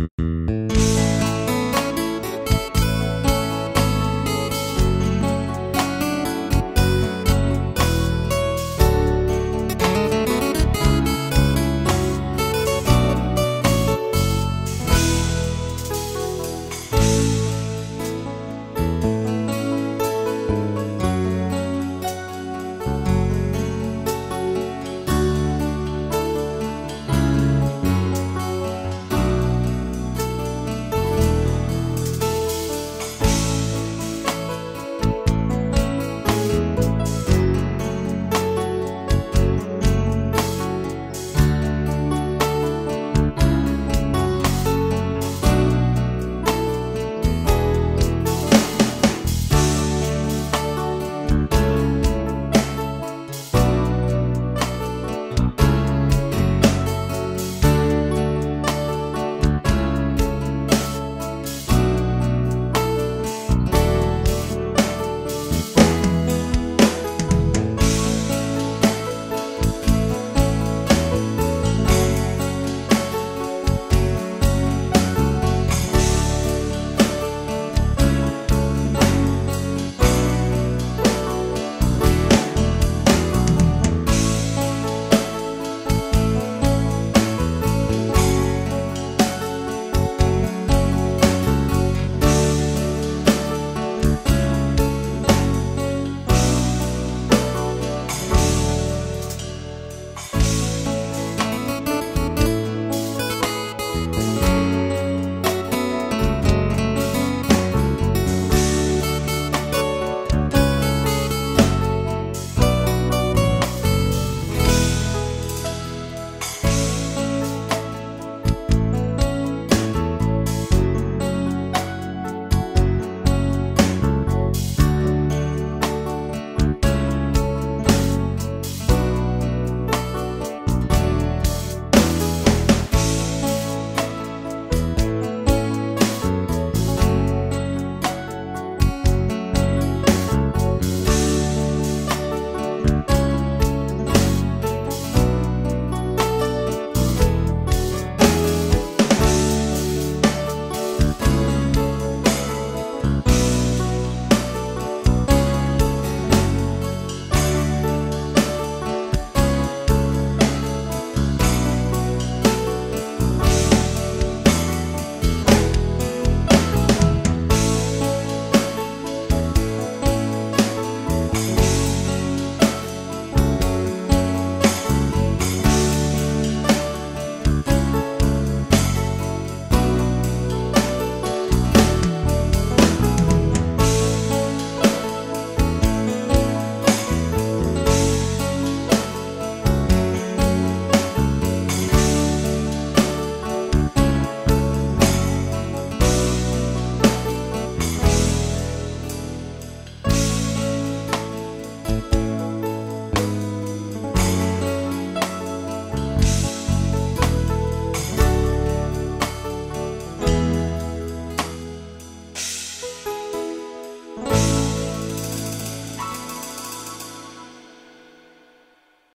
Mm-hmm.